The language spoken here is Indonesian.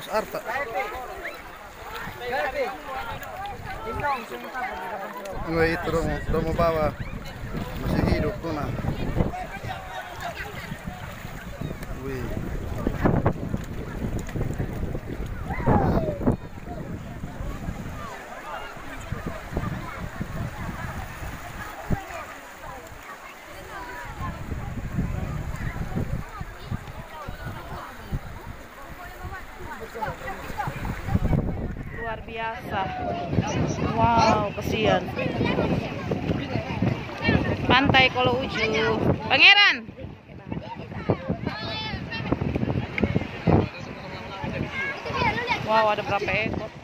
Mas Arta. Noi tromo, baba, biasa. Wow kesian. Pantai Kolo Uju. Pangeran! Wow ada berapa ekor